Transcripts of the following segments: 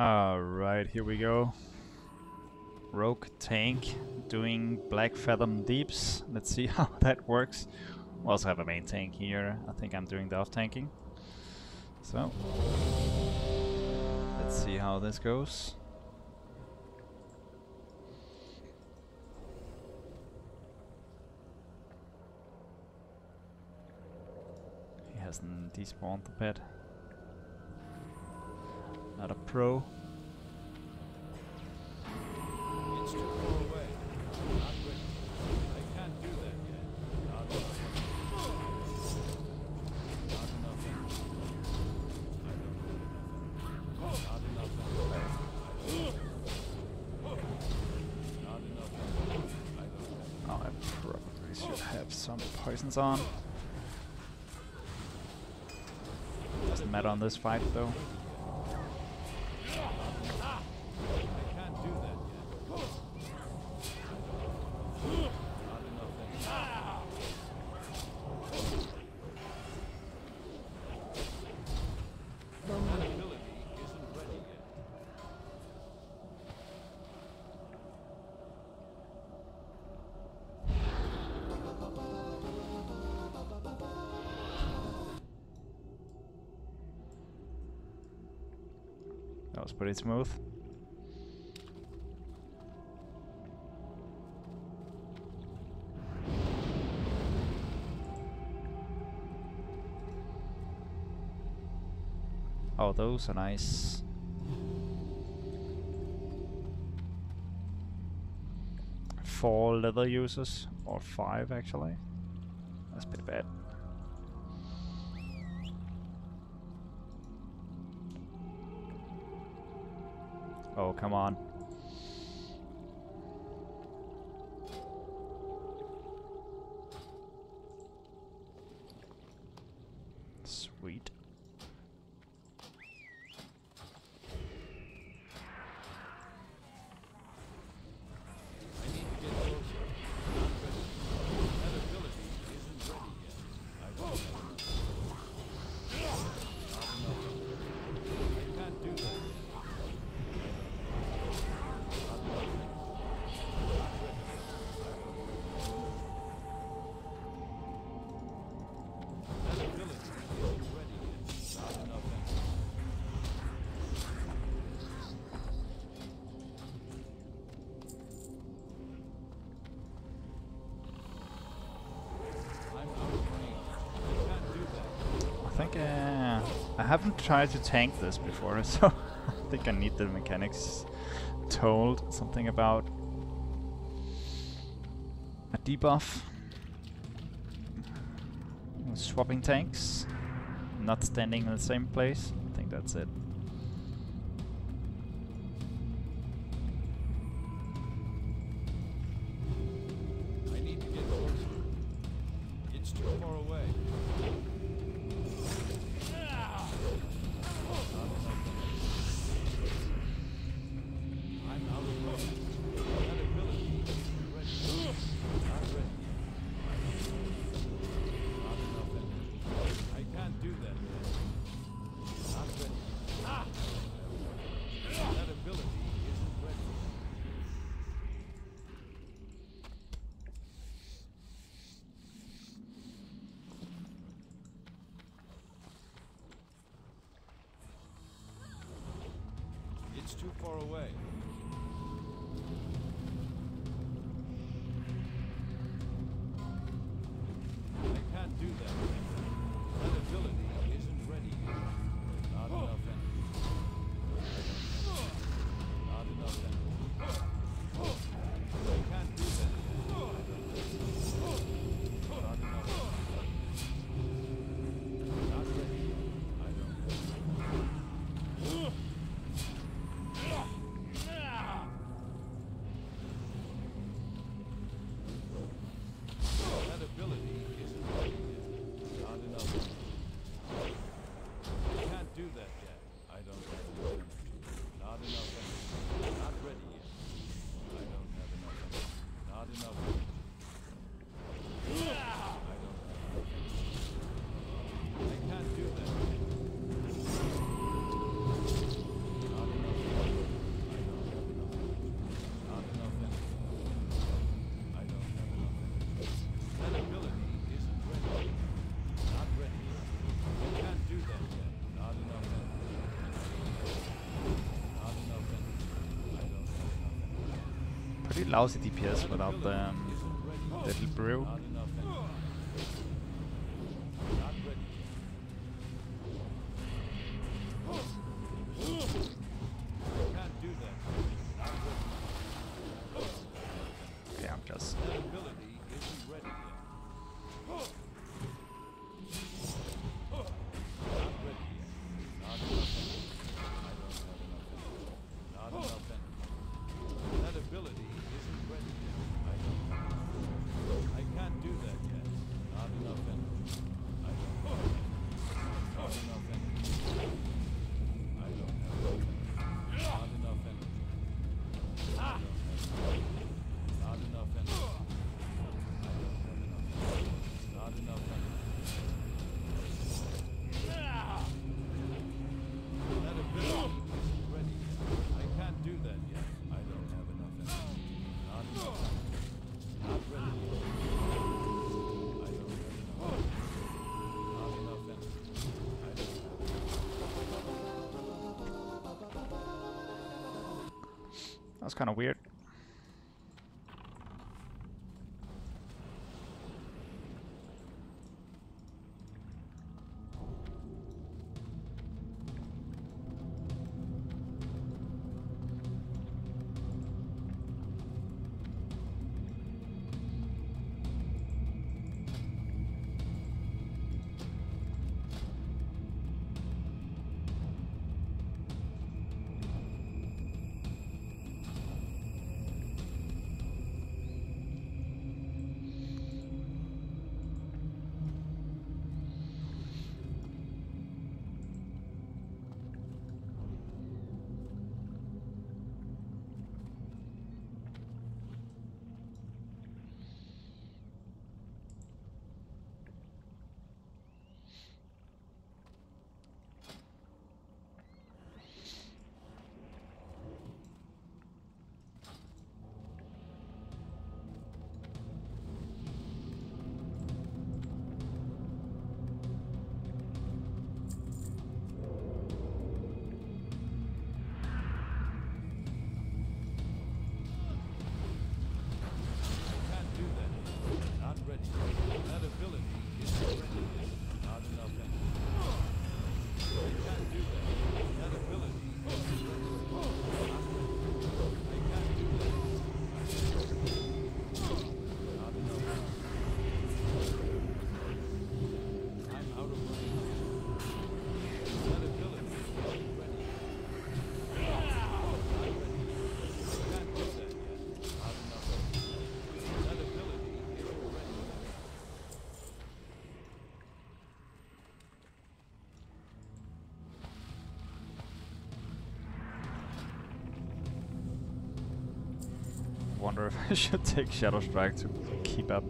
Alright, here we go. Rogue tank doing Blackfathom Deeps. Let's see how that works. We also have a main tank here. I think I'm doing the off tanking. So, let's see how this goes. He hasn't despawned the pet. Not a pro. It's too far away. Not ready. I can't do that yet. Not enough. Not enough energy. I don't know enough. Not enough energy. Not enough energy. I don't have. I probably should have some poisons on. Doesn't matter on this fight though. Was pretty smooth. Oh, those are nice. Four leather users, or five actually. That's pretty bad. Come on. Haven't tried to tank this before, so I think I need the mechanics told. Something about a debuff, swapping tanks, not standing in the same place. I think that's it. It's too far away. pretty lousy DPS without the er, um, Little Brew. That's kind of weird. wonder if I should take Shadowstrike to keep up.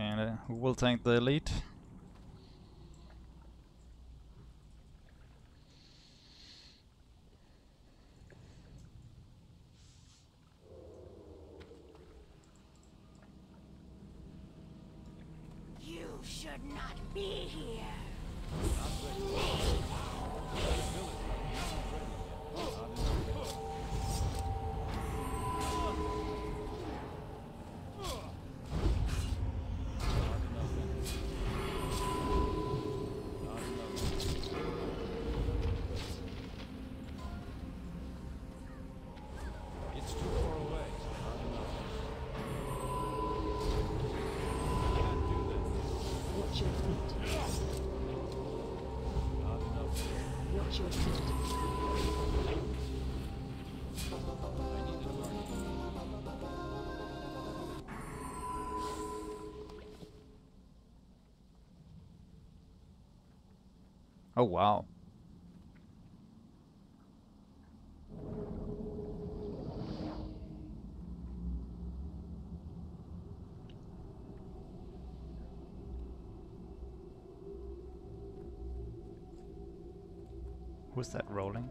Okay, uh, we'll take the lead. Oh, wow. Was that rolling?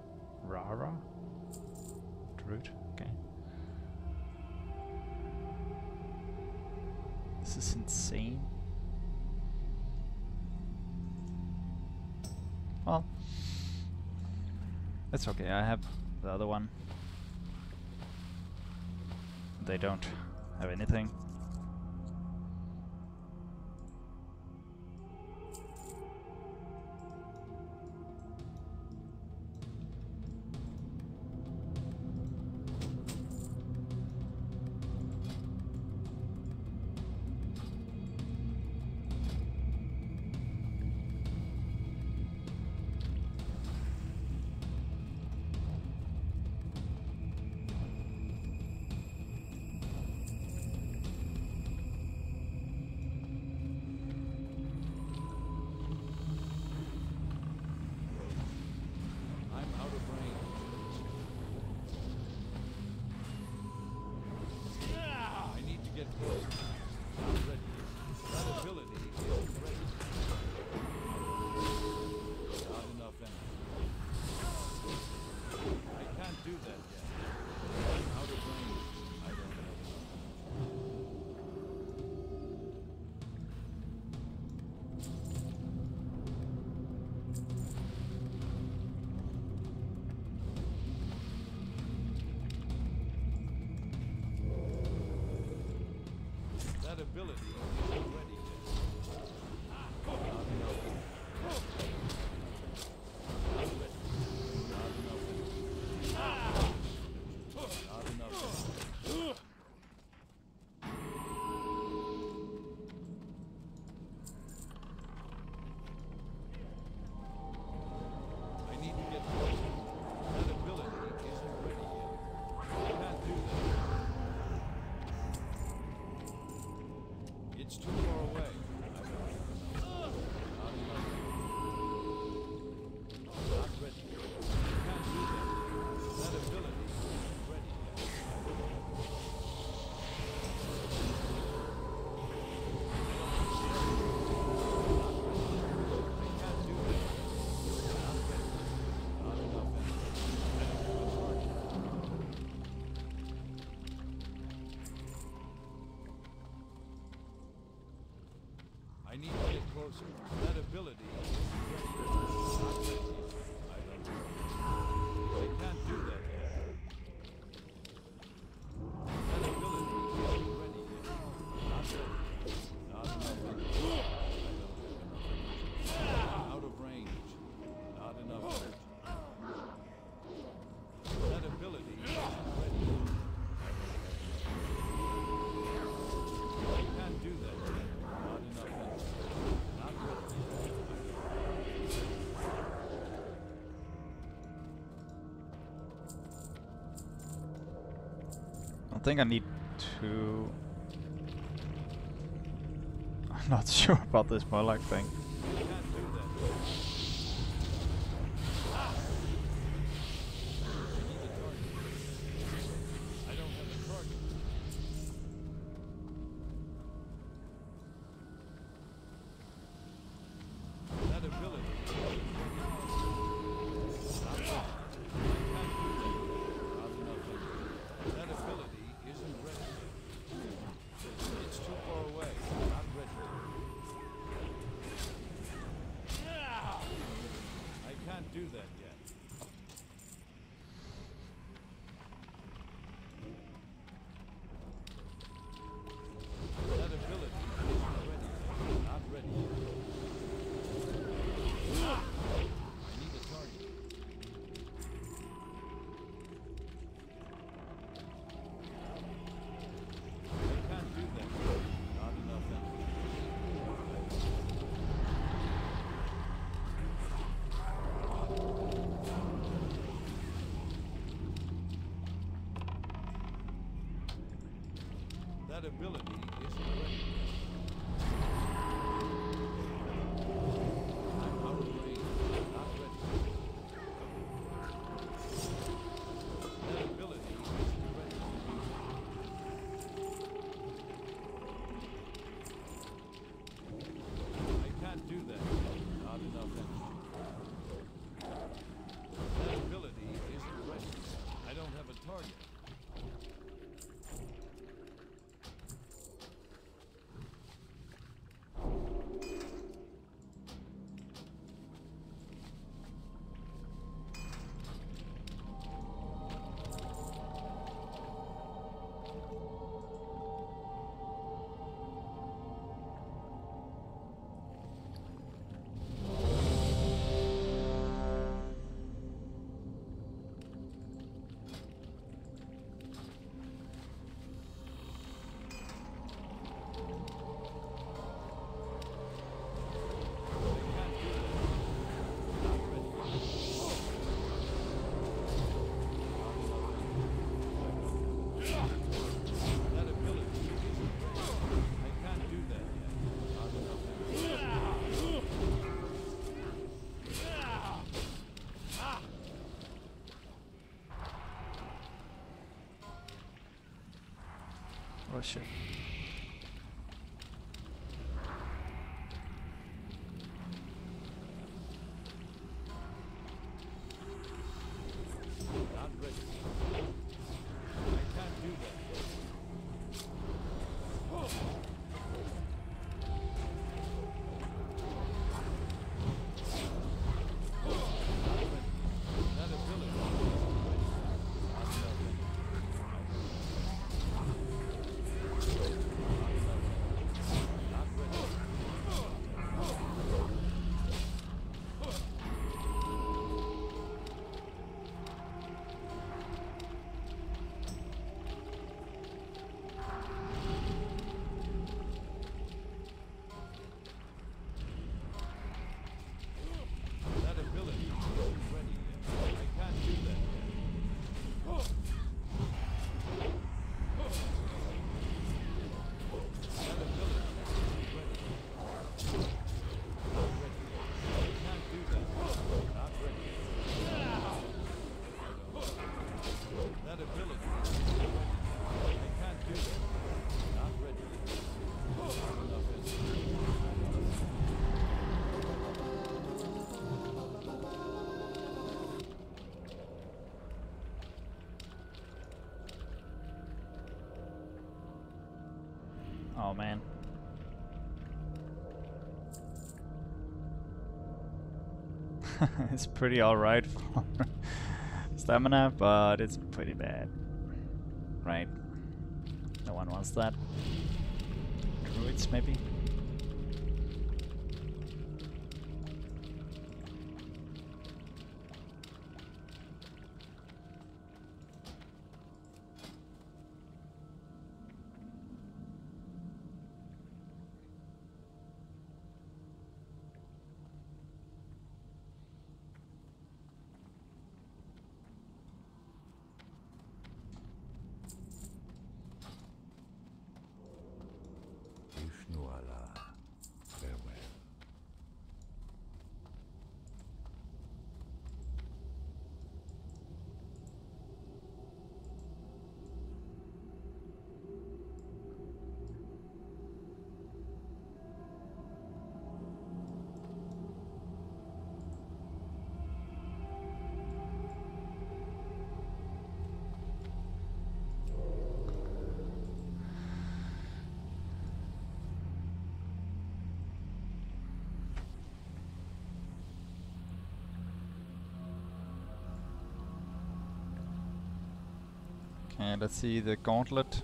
That's okay, I have the other one. They don't have anything. credibility. I think I need to. I'm not sure about this Moloch thing. another village. 是。Oh, man. it's pretty alright for stamina, but it's Okay, let's see the gauntlet.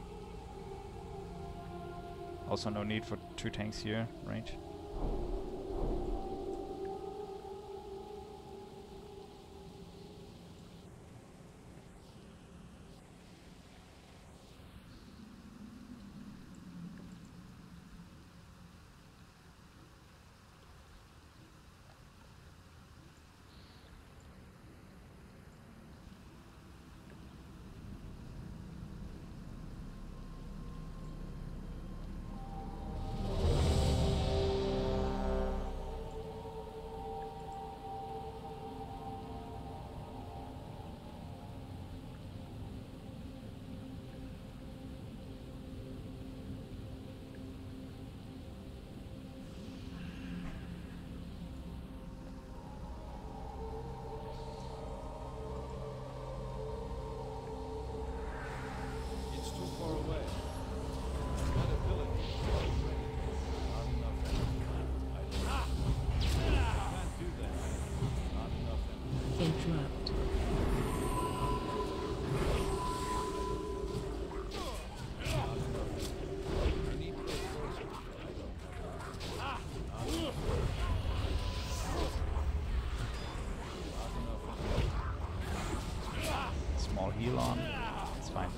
Also no need for two tanks here, right? heal on. It's fine.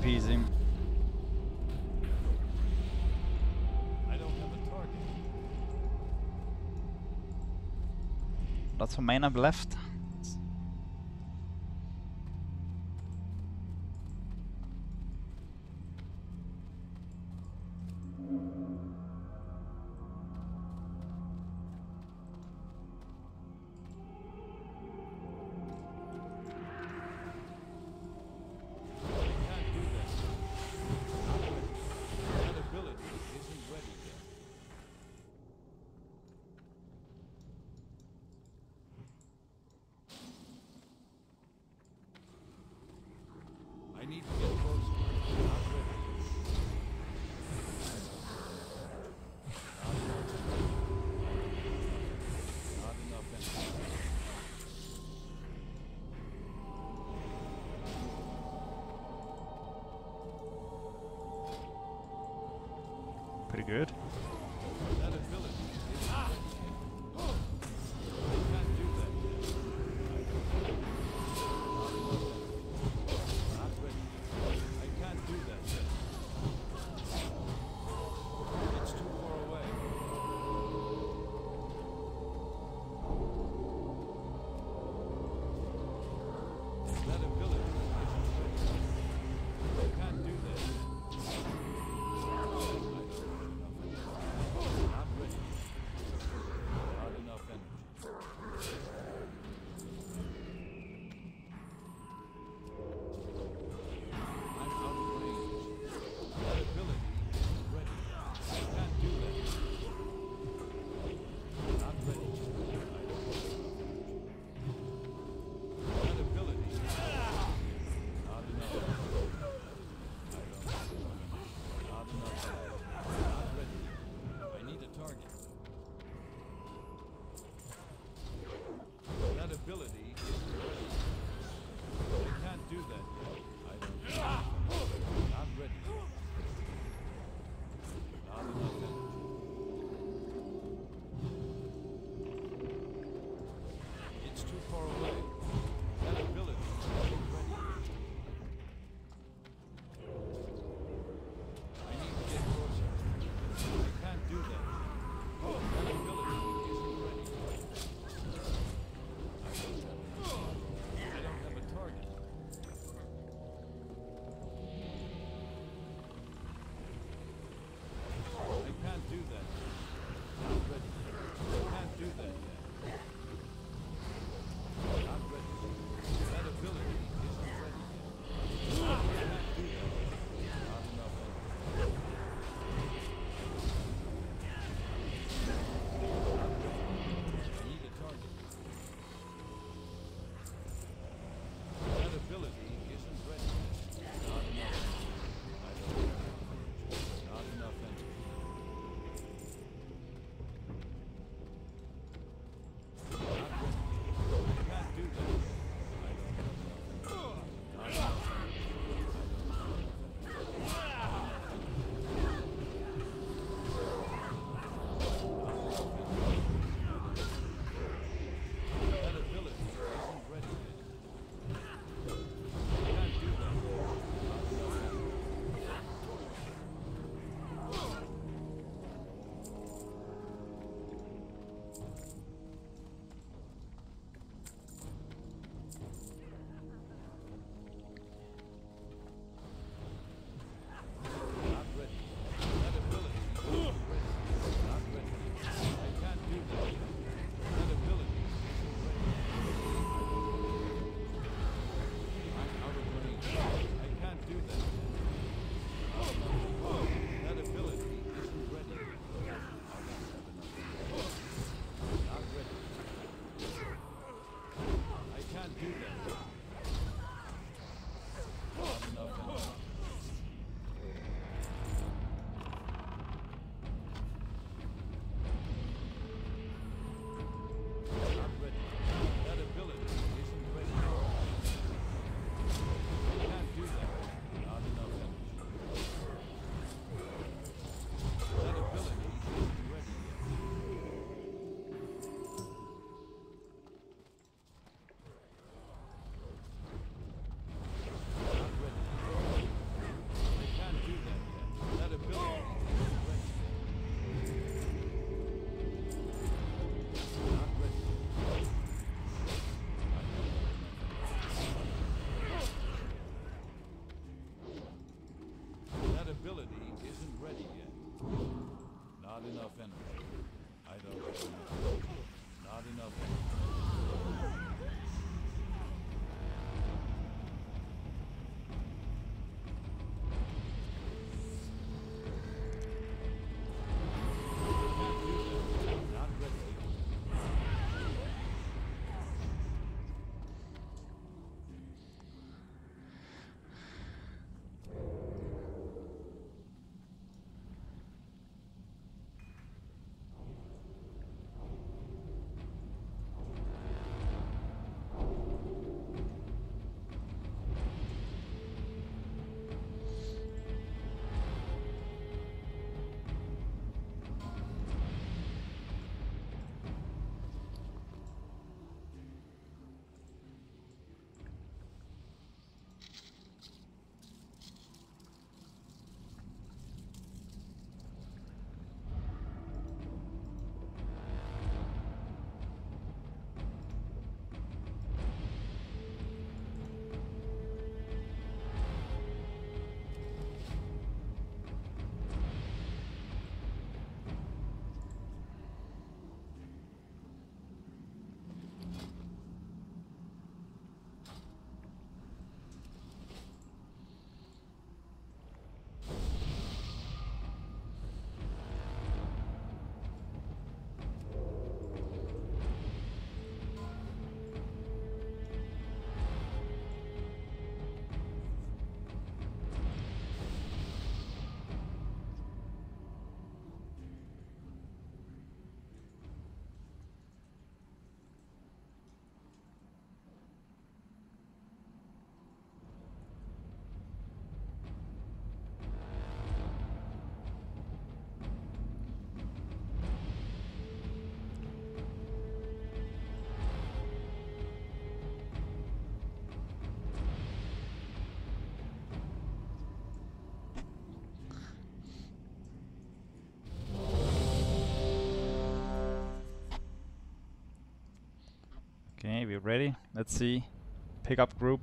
appease him. Lots of mana left. Okay, we're ready. Let's see. Pickup group.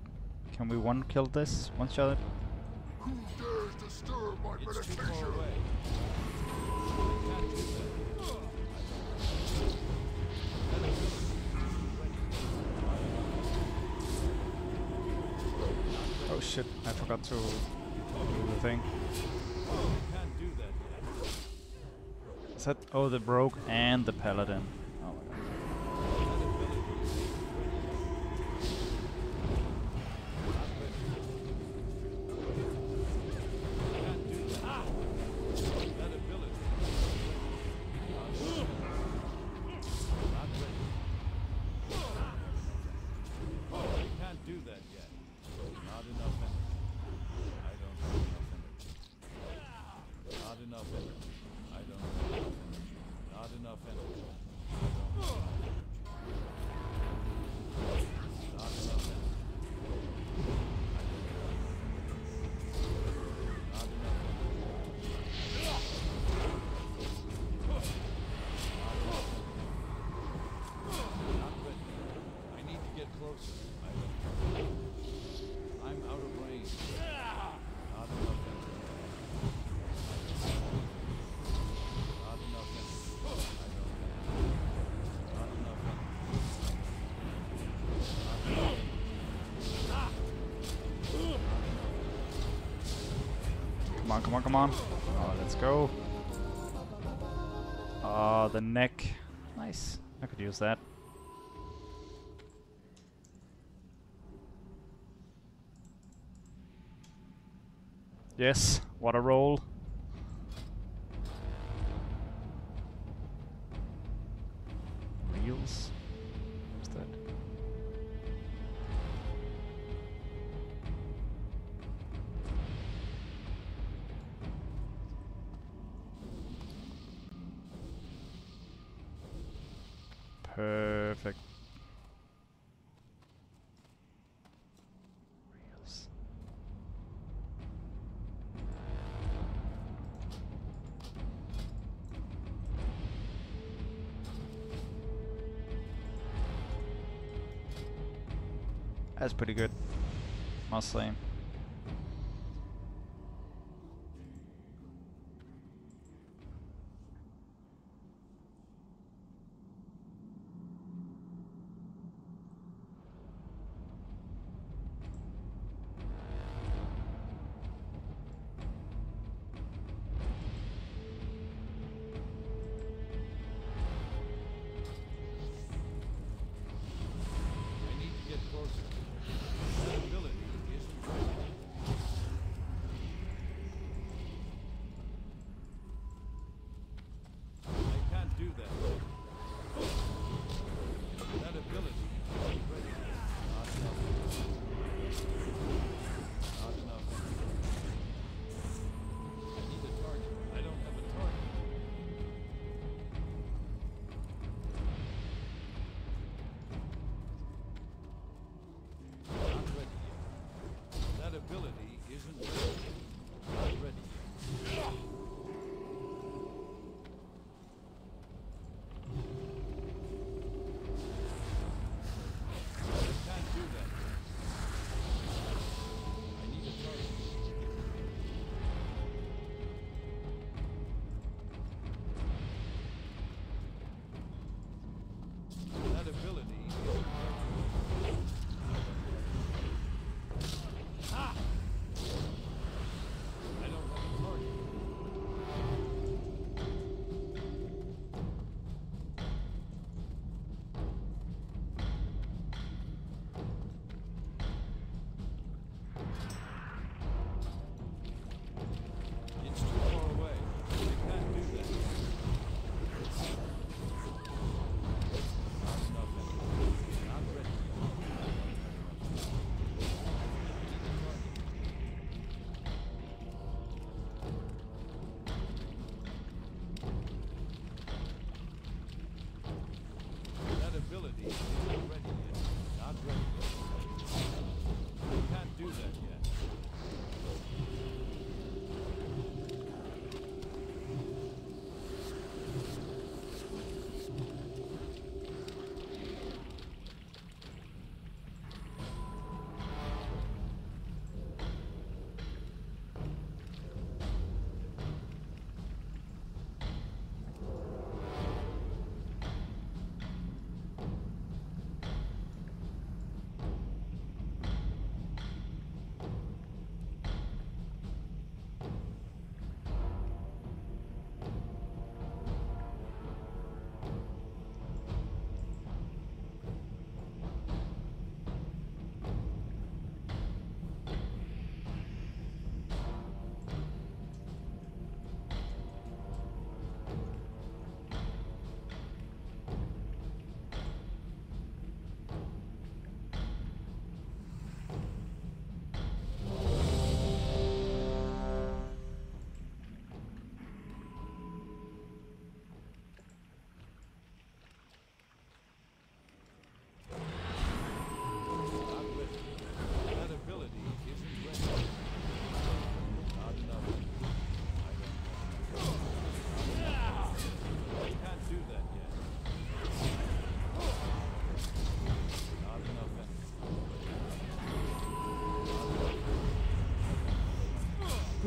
Can we one kill this? One shot? Who dares disturb my meditation? Oh shit, I forgot to do the thing. Is that? Oh, the broke and the Paladin. come on, come on. Oh, let's go. Ah, the neck. Nice. I could use that. Yes, what a roll. That's pretty good, mostly.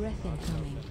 breath incoming.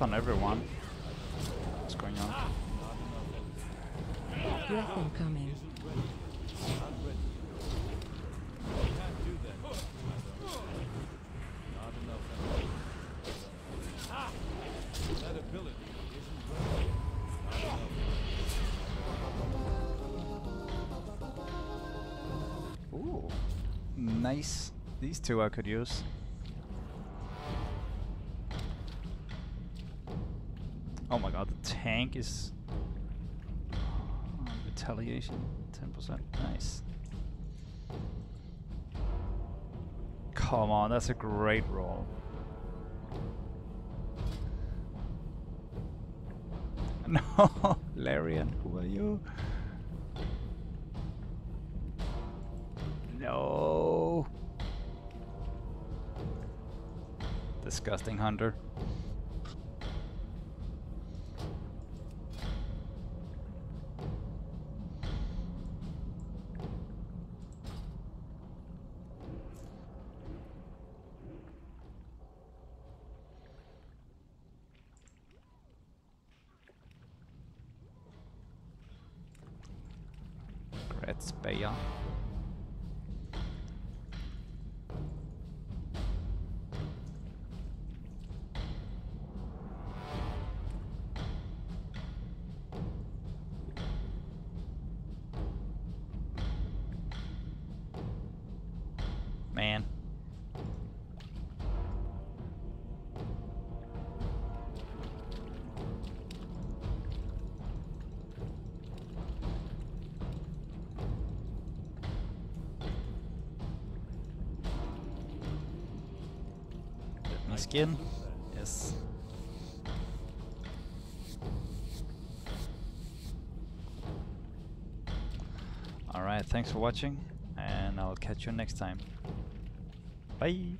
on everyone. What's going on? Coming. Nice. These two I could use. think is retaliation 10%. Nice. Come on, that's a great roll. No, Larian, who are you? No. Disgusting hunter. Thanks for watching and I'll catch you next time. Bye!